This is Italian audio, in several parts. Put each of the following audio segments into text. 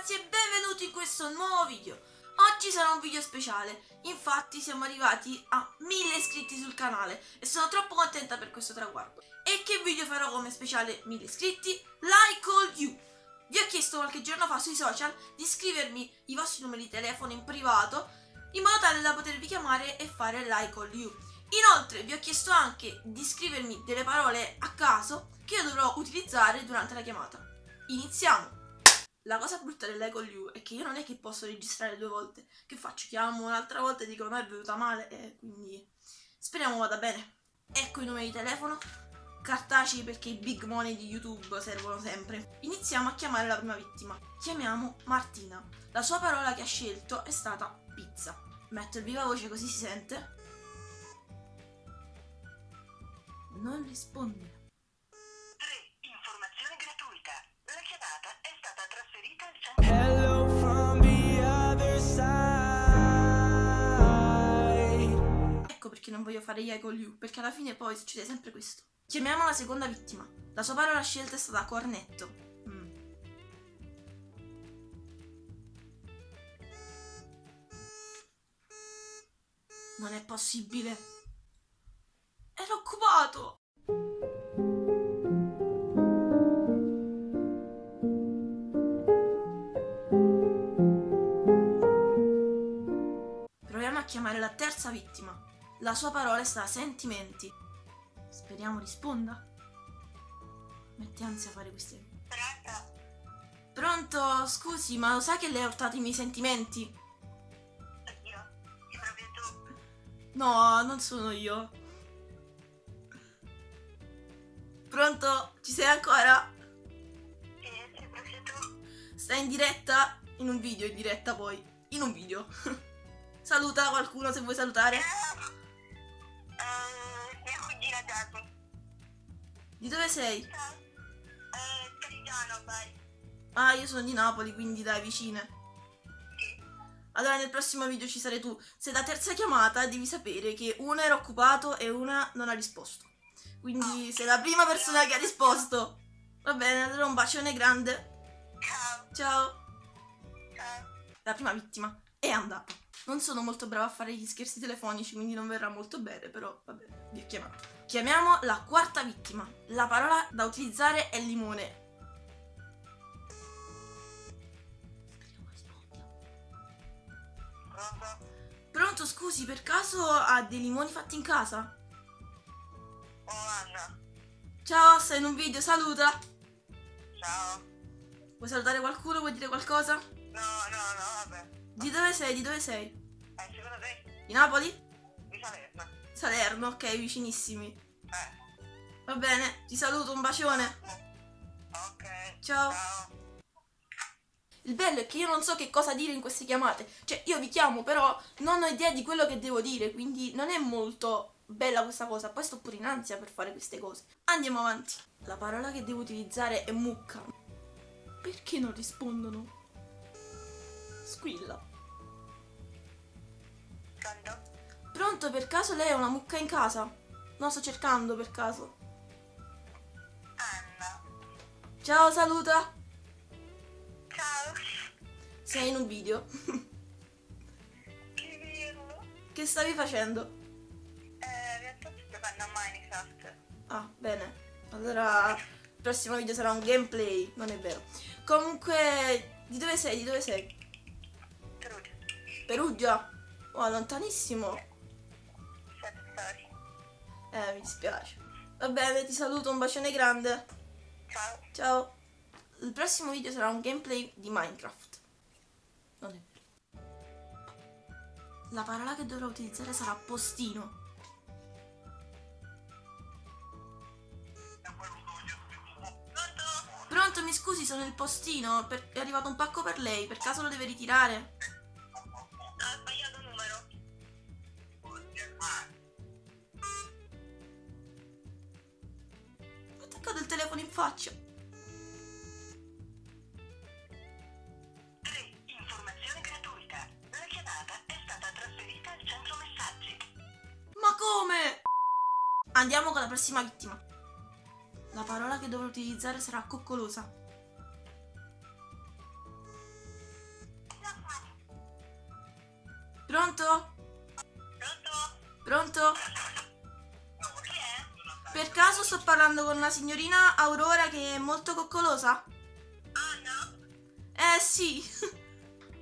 ragazzi e benvenuti in questo nuovo video. Oggi sarà un video speciale, infatti siamo arrivati a 1000 iscritti sul canale e sono troppo contenta per questo traguardo. E che video farò come speciale 1000 iscritti? Like all you. Vi ho chiesto qualche giorno fa sui social di scrivermi i vostri numeri di telefono in privato in modo tale da potervi chiamare e fare like all you. Inoltre vi ho chiesto anche di scrivermi delle parole a caso che io dovrò utilizzare durante la chiamata. Iniziamo! La cosa brutta dell'Ego You è che io non è che posso registrare due volte. Che faccio? Chiamo un'altra volta e dico no è venuta male e quindi speriamo vada bene. Ecco i numeri di telefono, cartacei perché i big money di YouTube servono sempre. Iniziamo a chiamare la prima vittima. Chiamiamo Martina. La sua parola che ha scelto è stata pizza. Metto il viva voce così si sente. Non risponde. Voglio fare Yai con you, perché alla fine poi succede sempre questo. Chiamiamo la seconda vittima. La sua parola scelta è stata cornetto. Mm. Non è possibile. Era occupato. Proviamo a chiamare la terza vittima. La sua parola è stata sentimenti. Speriamo risponda. Mette ansia a fare queste. Pronto? Pronto? Scusi, ma lo sa che lei ha urtato i miei sentimenti? Io? Sei proprio tu? No, non sono io. Pronto? Ci sei ancora? Sì, sei proprio tu? Stai in diretta? In un video in diretta poi. In un video. Saluta qualcuno se vuoi salutare. Eh, mia cugina Giasmi. Di dove sei? Ciao. Eh, Carigiano, vai. Ah, io sono di Napoli, quindi dai, vicine. Sì. Allora nel prossimo video ci sarai tu. Se la terza chiamata devi sapere che una era occupato e una non ha risposto. Quindi sei la prima persona che ha risposto. Va bene, allora un bacione grande. Ciao. Ciao. Ciao. La prima vittima è andata. Non sono molto brava a fare gli scherzi telefonici, quindi non verrà molto bene, però va bene, vi ho chiamato. Chiamiamo la quarta vittima. La parola da utilizzare è limone. Pronto, scusi, per caso ha dei limoni fatti in casa? Oh, Anna. Ciao, sei in un video, saluta. Ciao. Vuoi salutare qualcuno? Vuoi dire qualcosa? No, no, no, vabbè. Di dove sei? Di dove sei? Eh, secondo te? Di Napoli? Di Salerno. Salerno, ok, vicinissimi. Eh. Va bene, ti saluto, un bacione. Ok. Ciao. Ciao. Il bello è che io non so che cosa dire in queste chiamate. Cioè, io vi chiamo, però non ho idea di quello che devo dire, quindi non è molto bella questa cosa. Poi sto pure in ansia per fare queste cose. Andiamo avanti. La parola che devo utilizzare è mucca. Perché non rispondono? Squilla. Pronto, per caso lei ha una mucca in casa? No, sto cercando per caso. Anna. Ciao, saluta. Ciao. Sei in un video. Che bello. che stavi facendo? Eh, in realtà sto giocando a Minecraft. Ah, bene. Allora, il prossimo video sarà un gameplay, non è vero. Comunque, di dove sei? Di dove sei? Perugia. Perugia? Oh, lontanissimo. Storie. Eh, mi dispiace. Va bene, ti saluto, un bacione grande. Ciao. Ciao. Il prossimo video sarà un gameplay di Minecraft. Non è vero. La parola che dovrò utilizzare sarà postino. Pronto? Pronto, mi scusi, sono il postino. È arrivato un pacco per lei. Per caso lo deve ritirare? telefono in faccia. Informazione gratuita. La chiamata è stata trasferita al centro messaggi. Ma come? Andiamo con la prossima vittima. La parola che dovrò utilizzare sarà coccolosa. Pronto? Pronto? Pronto? Per caso sto parlando con una signorina Aurora che è molto coccolosa? Anna? Eh sì.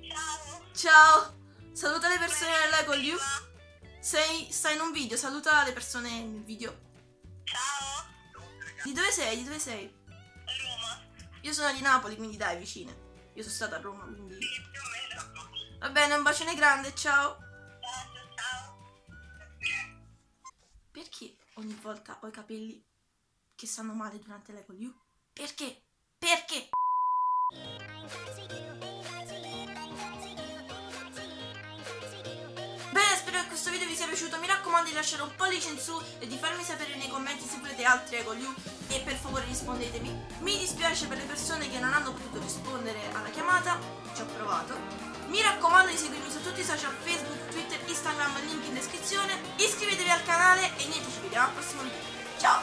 Ciao. Ciao. Saluta le persone nell'Ego You. Sei, stai in un video, saluta le persone nel video. Ciao. Di dove sei? Di dove sei? Roma. Io sono di Napoli, quindi dai, vicine. Io sono stata a Roma, quindi... Sì, più o meno. Va bene, un bacione grande, ciao. Ciao, ciao. Perché ogni volta ho i capelli che stanno male durante l'Ego You? Perché? Perché? Bene, spero che questo video vi sia piaciuto. Mi raccomando di lasciare un pollice in su e di farmi sapere nei commenti se volete altri Ego You e per favore rispondetemi. Mi dispiace per le persone che non hanno potuto rispondere alla chiamata, ci ho provato. Mi raccomando di seguirmi su tutti i social Facebook, Twitter, Instagram, link in descrizione. Iscrivetevi al canale e niente, ci vediamo al prossimo video. Ciao!